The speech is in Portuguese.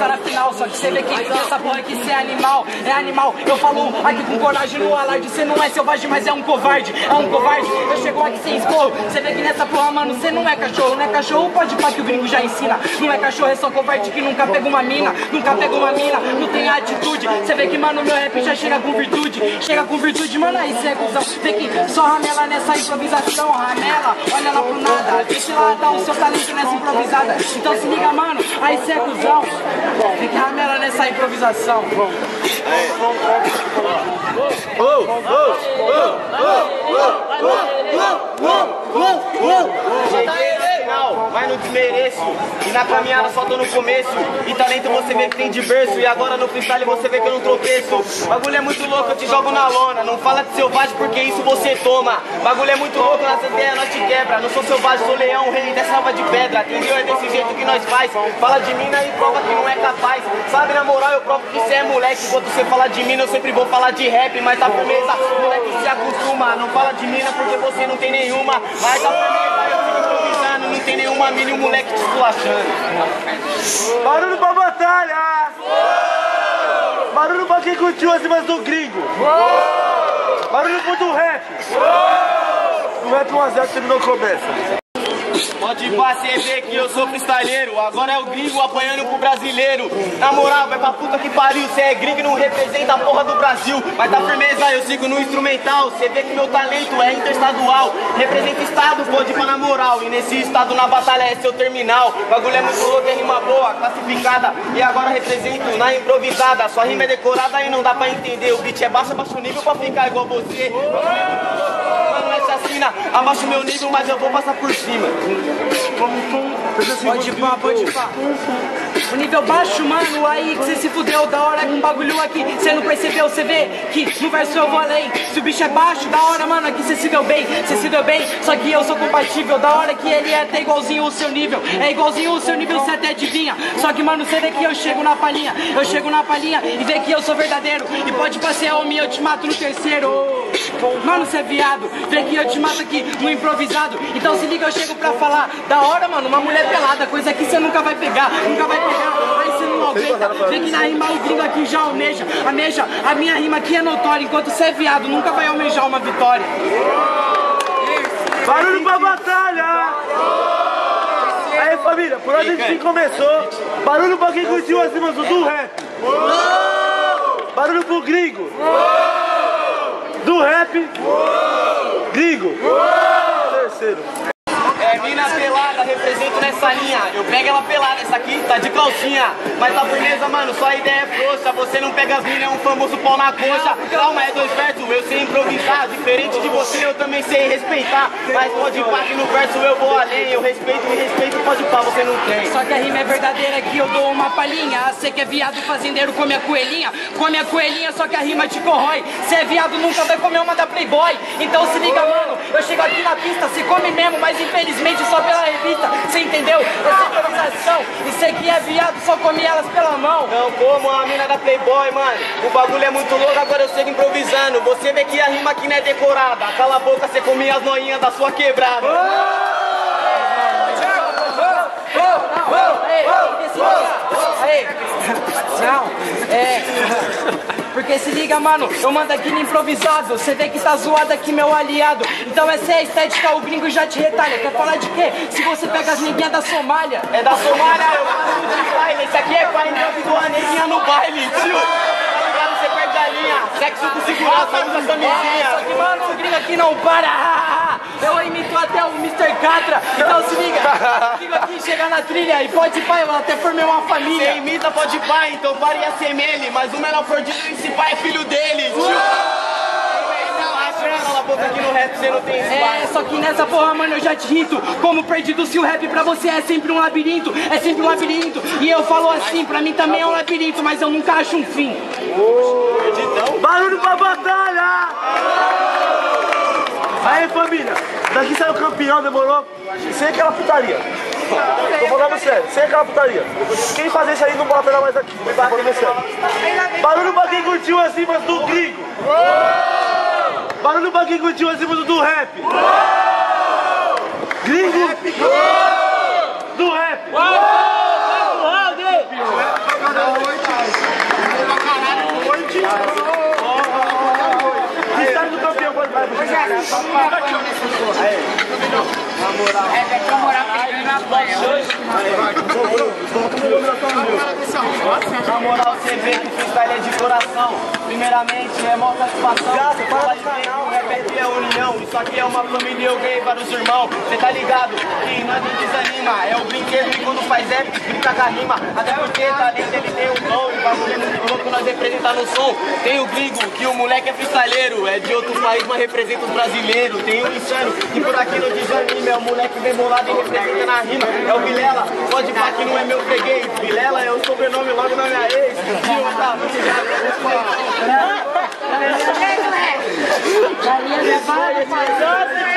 tá na final, só que você vê que essa porra aqui cê é animal, é animal. Eu falo aqui com coragem no alarde, cê não é selvagem, mas é um covarde, é um covarde. Eu chego aqui sem esporro, cê vê que nessa porra, mano, cê não é cachorro, não é cachorro, pode pá que o gringo já ensina. Não é cachorro, é só covarde que nunca pega uma mina, nunca pega uma mina, não tem atitude. Cê vê que, mano, meu rap já chega com virtude, chega com virtude, mano, aí cê é cuzão. Vê que só ramela nessa improvisação, ramela, olha lá pro nada, deixa lá dar o seu talento nessa improvisada. Então se liga, mano, aí cê é cuzão. Vê ramela nessa improvisação. Não, mas não desmereço. E na caminhada só tô no começo. E talento você vê que tem de berço. E agora no freestyle você vê que eu não tropeço. Bagulho é muito louco, eu te jogo na lona. Não fala de selvagem porque isso você toma. Bagulho é muito louco, nossa ideia nós te quebra. Não sou selvagem, sou leão, rei dessa selva de pedra. Entendeu? É desse jeito que nós faz. Fala de mina e prova que não é capaz. Sabe, na moral, eu provo que você é moleque. Enquanto você fala de mina, eu sempre vou falar de rap. Mas tá firmeza, moleque se acostuma. Não fala de mina porque você não tem nenhuma. Mas tá firmeza, eu. Não tem nenhuma mina e um moleque te esculachando. Barulho pra batalha! Barulho pra quem curtiu as rimas do gringo! Barulho pro do rap! O rap 1x0 terminou começa. Pode ver que eu sou freestyleiro. Agora é o gringo apanhando pro brasileiro. Na moral, vai pra puta que pariu. Cê é gringo e não representa a porra do Brasil. Mas tá firmeza, eu sigo no instrumental. Cê vê que meu talento é interestadual. Representa estado, pode pra na moral. E nesse estado na batalha é seu terminal. Bagulho é muito louco, é rima boa, classificada. E agora represento na improvisada. Sua rima é decorada e não dá pra entender. O beat é baixo, baixo nível pra ficar igual você. Mano, é chacina. Abaixa o meu nível, mas eu vou passar por cima. Pode pá, pode pá. O nível baixo, mano, aí que cê se fudeu. Da hora com um bagulho aqui, cê não percebeu, cê vê que no verso eu vou além. Se o bicho é baixo, da hora, mano, aqui cê se deu bem. Cê se deu bem, só que eu sou compatível. Da hora que ele é até igualzinho o seu nível. É igualzinho o seu nível, cê até adivinha. Só que, mano, cê vê que eu chego na palhinha. Eu chego na palhinha e vê que eu sou verdadeiro. E pode passear homem, eu te mato no terceiro. Mano, cê é viado, vê que eu te mato aqui no improvisado. Então se liga, eu chego pra falar. Da hora, mano, uma mulher pelada, coisa que você nunca vai pegar, nunca vai pegar. Vê que na rima o gringo aqui já almeja. Almeja, a minha rima aqui é notória. Enquanto você é viado, nunca vai almejar uma vitória. Barulho pra batalha! Aí família, por onde a gente começou? Barulho pra quem curtiu as rimas do do rap! Barulho pro gringo! Do rap! Gringo! Terceiro! Nessa linha. Eu pego ela pelada, essa aqui tá de calcinha. Mas tá firmeza, mano, sua ideia é frouxa. Você não pega as minas, é um famoso pau na coxa. Calma, é dois eu sei improvisar. Diferente de você, eu também sei respeitar. Mas pode ir pá que no verso eu vou além. Eu respeito e respeito, pode ir pá, você não tem. Só que a rima é verdadeira que eu dou uma palhinha. Você que é viado fazendeiro, come a coelhinha. Come a coelhinha, só que a rima te corrói. Você é viado, nunca vai comer uma da Playboy. Então se liga, mano. Eu chego aqui na pista, se come mesmo, mas infelizmente só pela revista. Você entendeu? Essa improvisação. E você que é viado, só come elas pela mão. Não como a mina da Playboy, mano. O bagulho é muito louco, agora eu chego improvisando. Você vê que a rima aqui não é decorada. Cala a boca, você comia as noinhas da sua quebrada. Não, é. Porque se liga, mano, eu mando aqui no improvisado. Você vê que tá zoado aqui, meu aliado. Então essa é a estética, o gringo já te retalha. Quer falar de quê? Se você pega as neguinhas da Somália. É da Somália, eu faço de baile. Esse aqui é pra engravidar a neguinha no baile, tio. Ligado? Você perde a linha. Sexo com segurança, usa É, camisinha. só que, mano, o gringo aqui não para. Eu imito até o Mr. Catra. Então se liga, gringo aqui chega na trilha e pode pai, eu até formei uma Você família. imita, pode pai, então pare e assemelhe. Mas o menor perdido principal é filho dele, tio. Cala a boca aqui no rap, você não tem É, só que nessa porra, mano, eu já te rinto Como perdido se o rap pra você é sempre um labirinto É sempre um labirinto E eu falo assim, pra mim também é um labirinto Mas eu nunca acho um fim Barulho pra batalha! Aí família, daqui saiu campeão, demorou? Sem aquela putaria. Tô falando sério, sem aquela putaria. Quem fazer isso aí não bota mais aqui. Tô. Barulho pra quem curtiu as rimas do gringo. Barulho pra quem curtiu as rimas do rap. Gringo. Do rap. Na moral. É, é pra morar pegando na banha. Na moral, você vê que o freestyle é de coração. Primeiramente, é mó satisfação. Do de bem, canal, O rap é união. Isso aqui é uma família, eu ganhei vários irmãos. Cê tá ligado? Que nós não desanima. É o brinquedo e quando faz rap, brinca com a rima. Até porque, além dele, tem o dom. E o bagulho é muito nós representa no som. Tem o gringo, que o moleque é freestyleiro. É de outro país, mas representa os brasileiros. Tem o insano, que por aqui não desanima. É o moleque bem bolado e representa na rima. É o Vilela, pode falar que não é meu freguês. Vilela é o sobrenome logo na minha ex. E você já Galinha já fala,